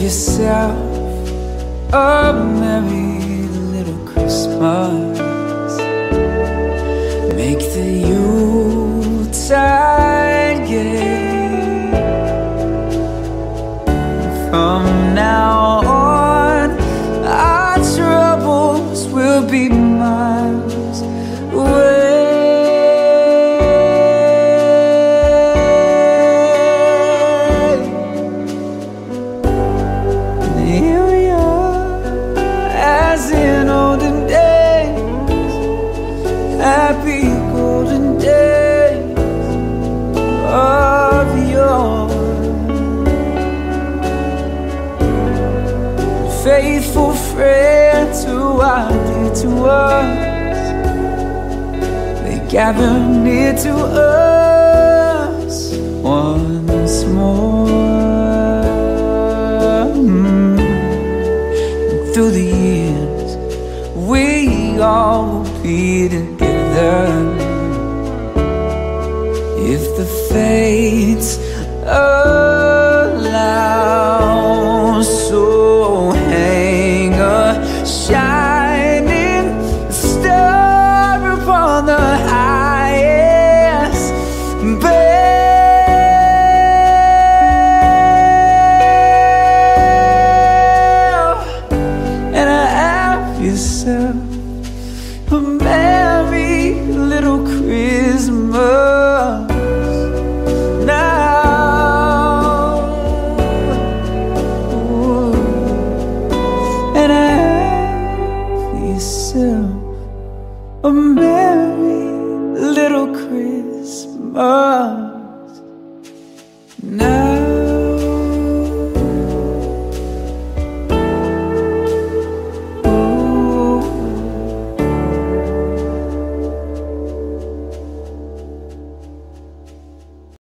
yourself a merry little Christmas. Make the Yuletide gay. From now on, Faithful friends who are dear to us, they gather near to us once more. And through the years, we all will be together if the fates shining star upon the highest bell. And I have yourself a merry little Christmas. A merry little Christmas now.